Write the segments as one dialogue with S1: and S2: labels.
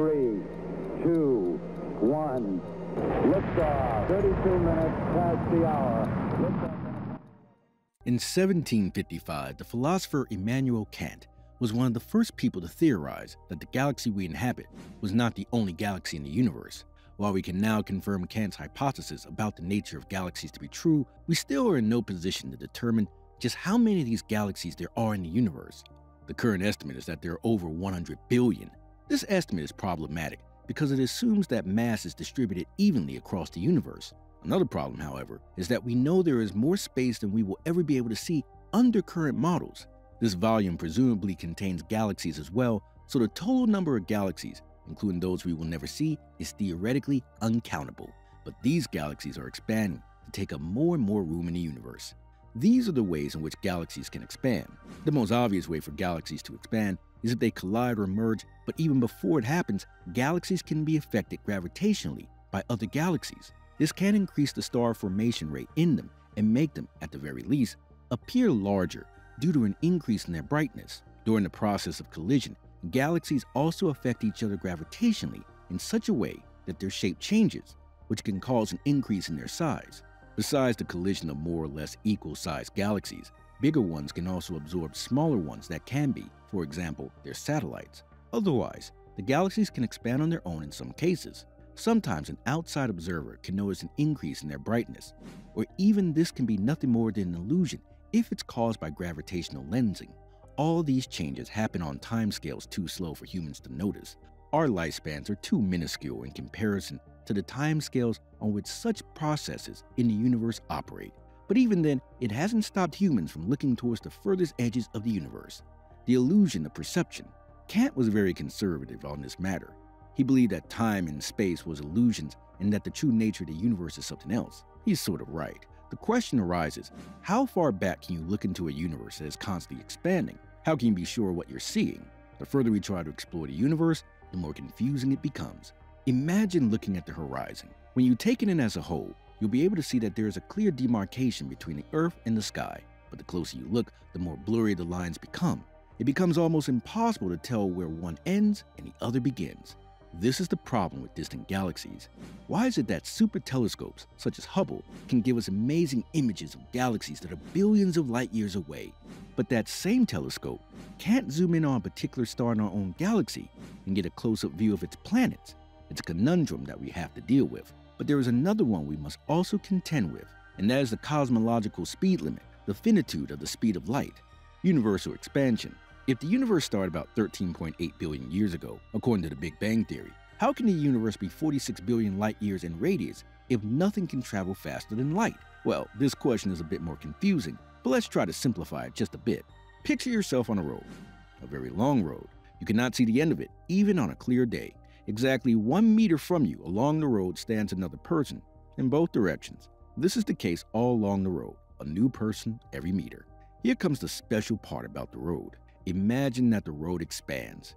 S1: three, two, one. Liftoff. 32 minutes past the hour.
S2: In 1755, the philosopher Immanuel Kant was one of the first people to theorize that the galaxy we inhabit was not the only galaxy in the universe. While we can now confirm Kant's hypothesis about the nature of galaxies to be true, we still are in no position to determine just how many of these galaxies there are in the universe. The current estimate is that there are over 100 billion. This estimate is problematic because it assumes that mass is distributed evenly across the universe. Another problem, however, is that we know there is more space than we will ever be able to see under current models. This volume presumably contains galaxies as well, so the total number of galaxies, including those we will never see, is theoretically uncountable. But these galaxies are expanding to take up more and more room in the universe. These are the ways in which galaxies can expand. The most obvious way for galaxies to expand is if they collide or merge, but even before it happens, galaxies can be affected gravitationally by other galaxies. This can increase the star formation rate in them and make them, at the very least, appear larger due to an increase in their brightness. During the process of collision, galaxies also affect each other gravitationally in such a way that their shape changes, which can cause an increase in their size. Besides the collision of more or less equal sized galaxies, bigger ones can also absorb smaller ones that can be, for example, their satellites. Otherwise, the galaxies can expand on their own in some cases. Sometimes an outside observer can notice an increase in their brightness, or even this can be nothing more than an illusion if it's caused by gravitational lensing. All these changes happen on timescales too slow for humans to notice. Our lifespans are too minuscule in comparison to the timescales on which such processes in the universe operate. But even then, it hasn't stopped humans from looking towards the furthest edges of the universe. The illusion of perception. Kant was very conservative on this matter. He believed that time and space was illusions and that the true nature of the universe is something else. He's sort of right. The question arises how far back can you look into a universe that is constantly expanding? How can you be sure what you're seeing? The further we try to explore the universe, the more confusing it becomes. Imagine looking at the horizon. When you take it in as a whole, you'll be able to see that there is a clear demarcation between the Earth and the sky. But the closer you look, the more blurry the lines become. It becomes almost impossible to tell where one ends and the other begins. This is the problem with distant galaxies. Why is it that super telescopes, such as Hubble, can give us amazing images of galaxies that are billions of light years away, but that same telescope can't zoom in on a particular star in our own galaxy and get a close up view of its planets? It's a conundrum that we have to deal with. But there is another one we must also contend with, and that is the cosmological speed limit, the finitude of the speed of light, universal expansion. If the universe started about 13.8 billion years ago, according to the Big Bang Theory, how can the universe be 46 billion light years in radius if nothing can travel faster than light? Well, this question is a bit more confusing, but let's try to simplify it just a bit. Picture yourself on a road, a very long road. You cannot see the end of it, even on a clear day. Exactly one meter from you along the road stands another person, in both directions. This is the case all along the road, a new person every meter. Here comes the special part about the road. Imagine that the road expands.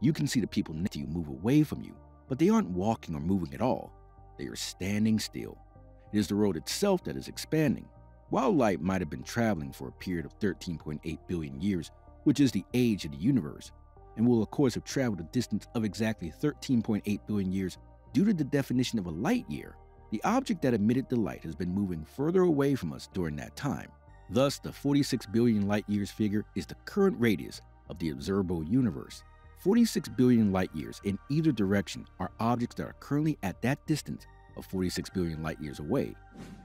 S2: You can see the people next to you move away from you, but they aren't walking or moving at all. They are standing still. It is the road itself that is expanding. While light might have been traveling for a period of 13.8 billion years, which is the age of the universe, and will of course have traveled a distance of exactly 13.8 billion years due to the definition of a light year, the object that emitted the light has been moving further away from us during that time. Thus, the 46 billion light years figure is the current radius of the observable universe. 46 billion light years in either direction are objects that are currently at that distance of 46 billion light years away,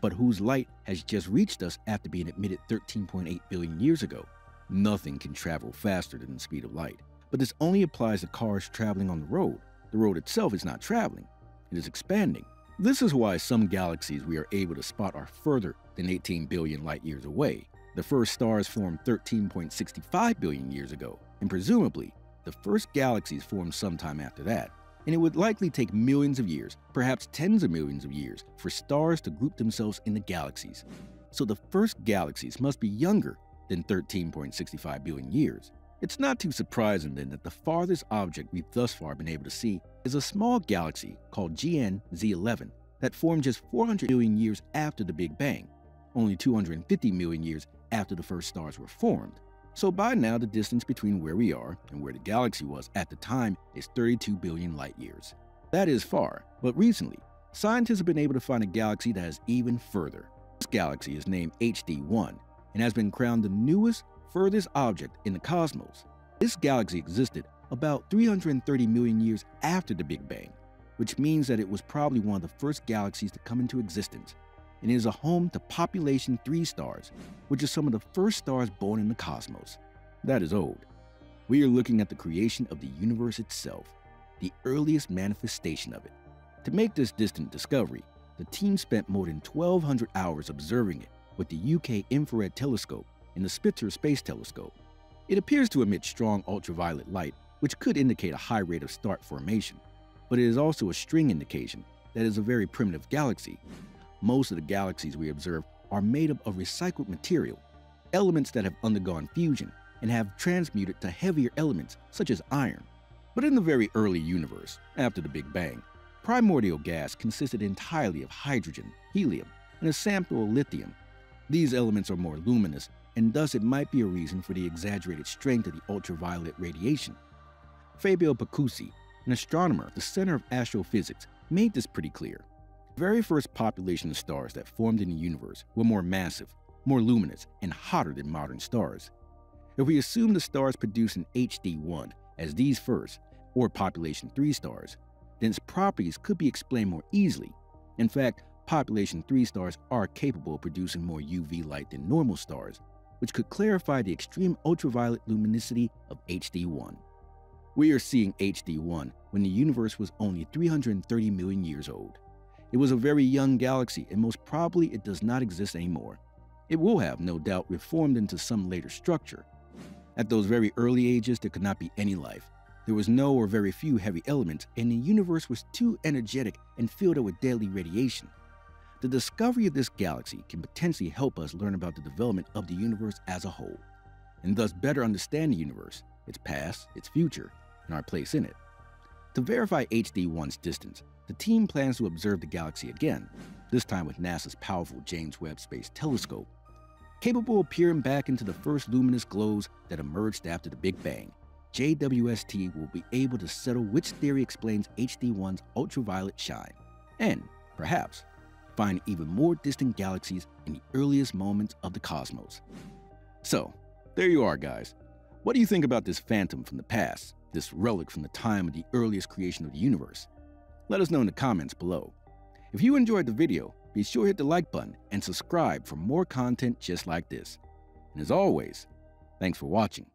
S2: but whose light has just reached us after being emitted 13.8 billion years ago. Nothing can travel faster than the speed of light, but this only applies to cars traveling on the road. The road itself is not traveling, it is expanding. This is why some galaxies we are able to spot are further than 18 billion light years away. The first stars formed 13.65 billion years ago, and presumably, the first galaxies formed sometime after that. And it would likely take millions of years, perhaps tens of millions of years, for stars to group themselves into galaxies. So the first galaxies must be younger than 13.65 billion years. It's not too surprising then that the farthest object we've thus far been able to see is a small galaxy called GN Z11 that formed just 400 million years after the Big Bang, only 250 million years after the first stars were formed. So by now, the distance between where we are and where the galaxy was at the time is 32 billion light years. That is far, but recently, scientists have been able to find a galaxy that is even further. This galaxy is named HD1 and has been crowned the newest, furthest object in the cosmos. This galaxy existed about 330 million years after the Big Bang, which means that it was probably one of the first galaxies to come into existence, and it is a home to population 3 stars, which are some of the first stars born in the cosmos. That is old. We are looking at the creation of the universe itself, the earliest manifestation of it. To make this distant discovery, the team spent more than 1,200 hours observing it with the UK Infrared Telescope and the Spitzer Space Telescope. It appears to emit strong ultraviolet light, which could indicate a high rate of star formation, but it is also a string indication that it is a very primitive galaxy. Most of the galaxies we observe are made up of recycled material, elements that have undergone fusion and have transmuted to heavier elements such as iron. But in the very early universe, after the Big Bang, primordial gas consisted entirely of hydrogen, helium, and a sample of lithium. These elements are more luminous, and thus it might be a reason for the exaggerated strength of the ultraviolet radiation. Fabio Pacucci, an astronomer at the Center of Astrophysics, made this pretty clear. The very first population of stars that formed in the universe were more massive, more luminous, and hotter than modern stars. If we assume the stars produce an HD1 as these first, or population 3 stars, then its properties could be explained more easily. In fact, population 3 stars are capable of producing more UV light than normal stars, which could clarify the extreme ultraviolet luminosity of HD1. We are seeing HD1 when the universe was only 330 million years old. It was a very young galaxy, and most probably it does not exist anymore. It will have, no doubt, reformed into some later structure. At those very early ages, there could not be any life. There was no or very few heavy elements, and the universe was too energetic and filled up with deadly radiation. The discovery of this galaxy can potentially help us learn about the development of the universe as a whole, and thus better understand the universe, its past, its future, and our place in it. To verify HD1's distance, the team plans to observe the galaxy again, this time with NASA's powerful James Webb Space Telescope, capable of peering back into the first luminous glows that emerged after the Big Bang. JWST will be able to settle which theory explains HD1's ultraviolet shine, and, perhaps, find even more distant galaxies in the earliest moments of the cosmos. So, there you are, guys. What do you think about this phantom from the past, this relic from the time of the earliest creation of the universe? Let us know in the comments below. If you enjoyed the video, be sure to hit the like button and subscribe for more content just like this. And as always, thanks for watching.